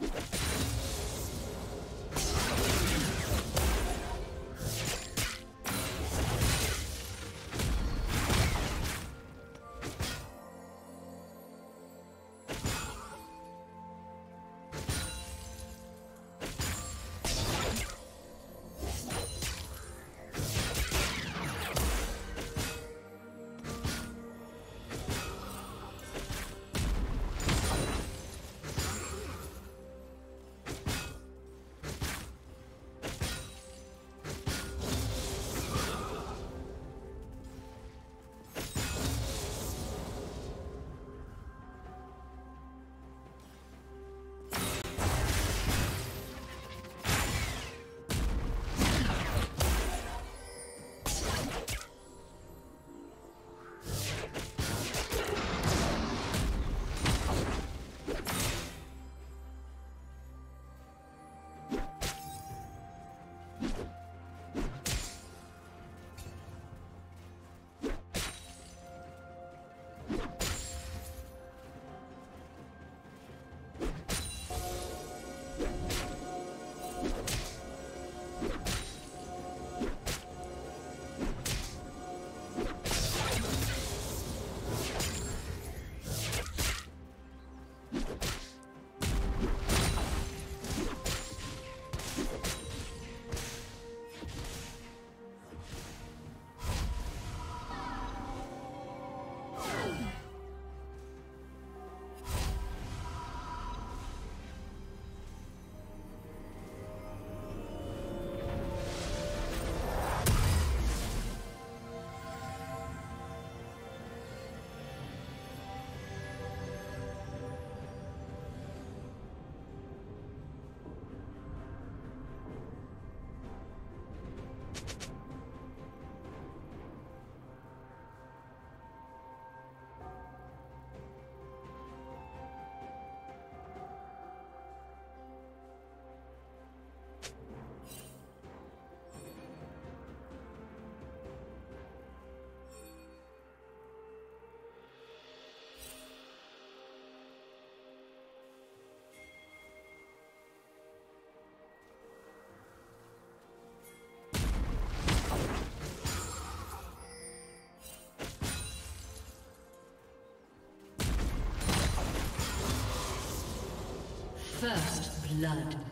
you First blood.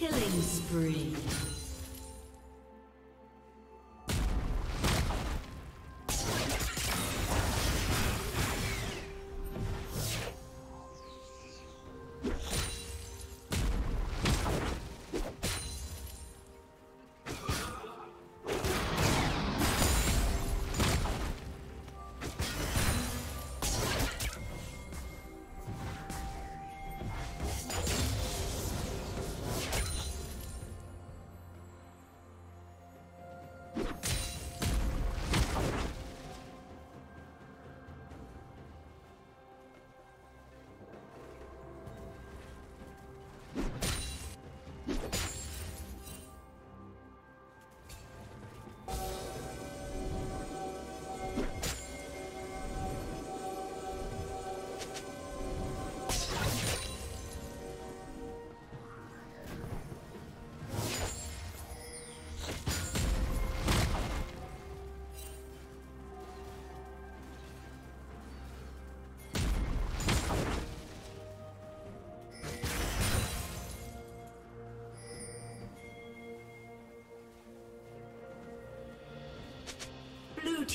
Killing spree.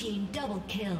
Team double kill.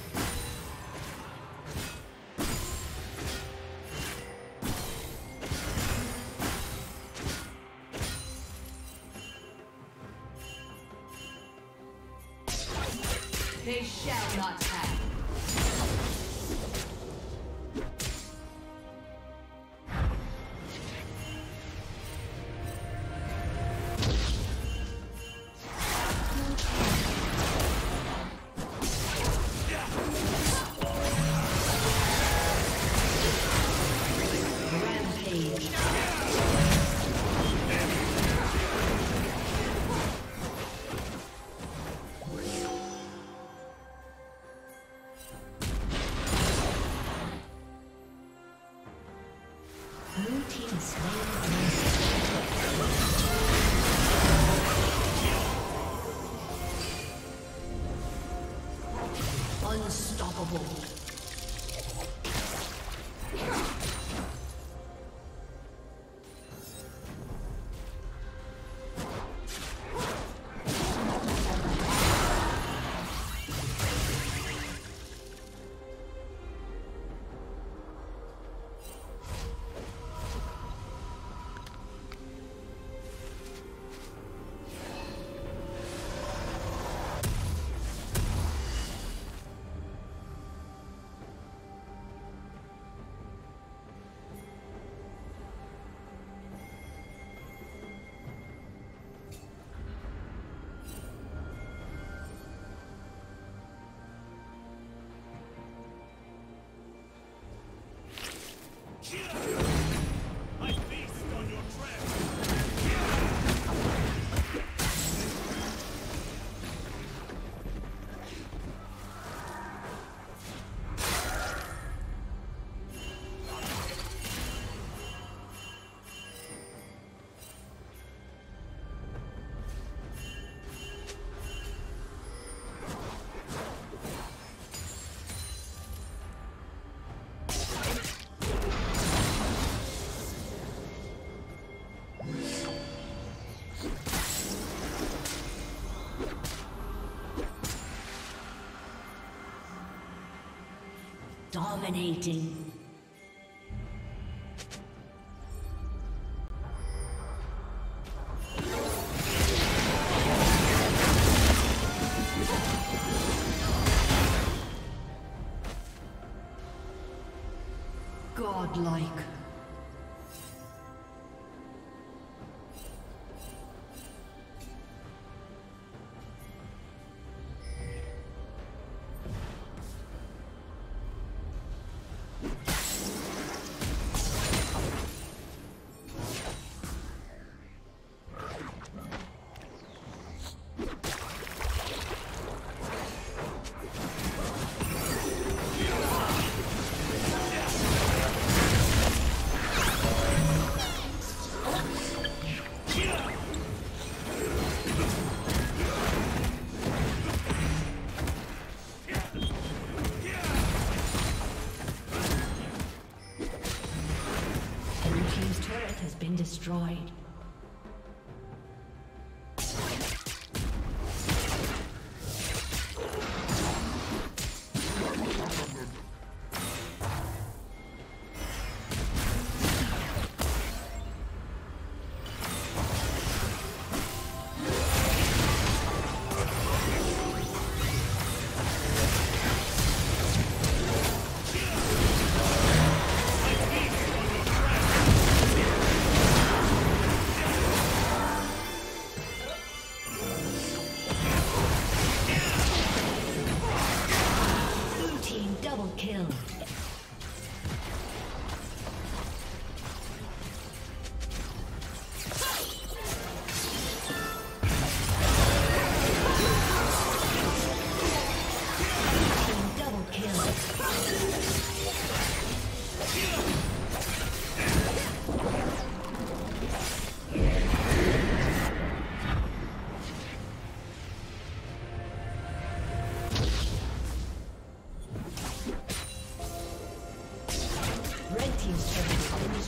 Dominating. Godlike.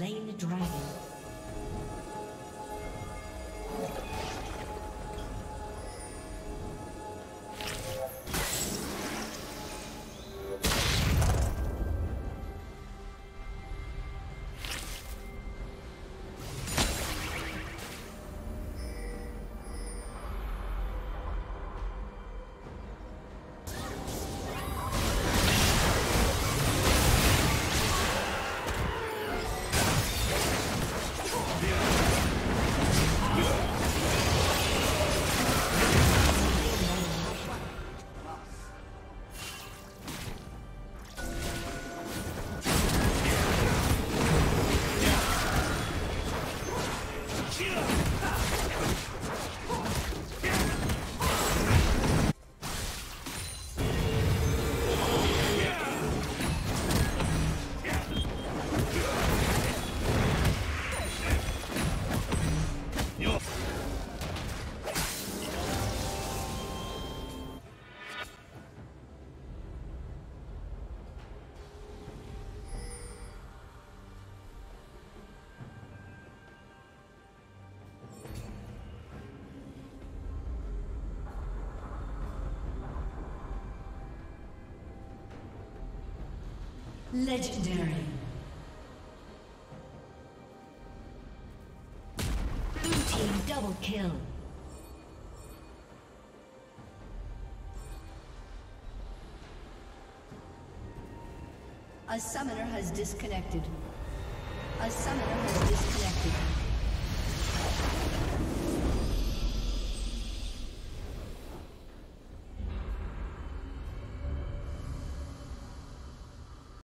slain the dragon. Legendary. Blue team double kill. A summoner has disconnected. A summoner has disconnected.